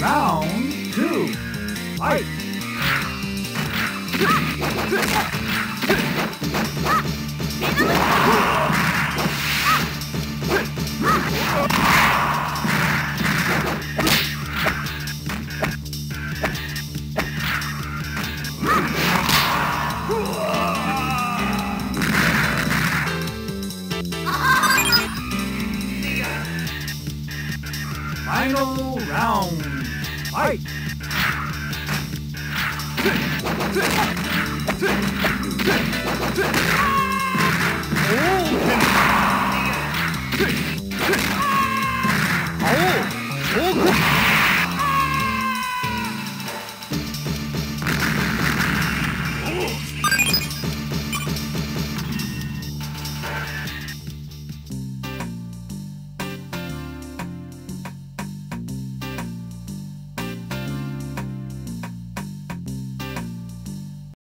Round two. Fight. Final round. Fight. Oh! Oh! Oh!